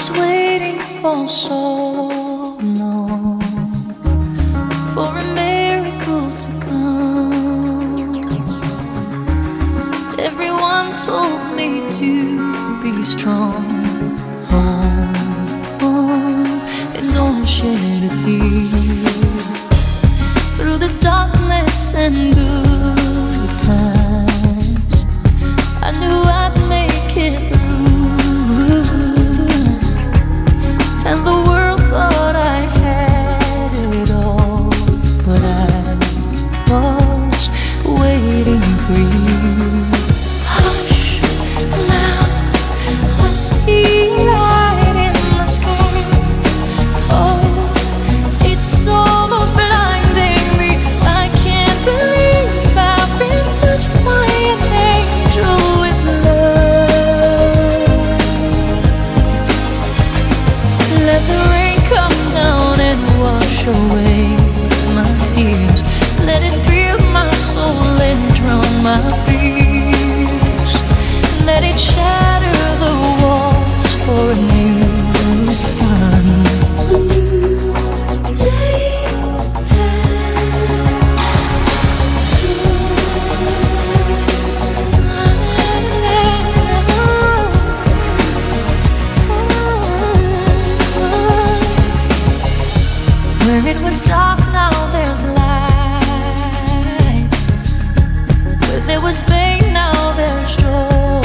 was waiting for so long for a miracle to come. Everyone told me to be strong. And don't shed a tear through the darkness and good away my tears. Let it fill my soul and drown my fears. Let it shatter Where it was dark, now there's light. Where there was pain, now there's joy.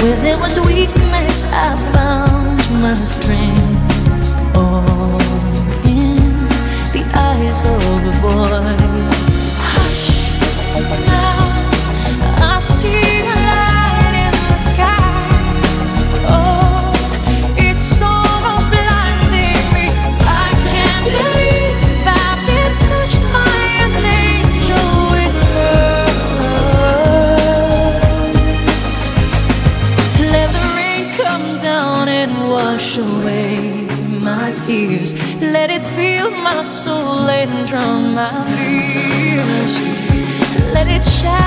Where there was weakness, I found my strength. Tears. Let it fill my soul and drown my fears. Let it walls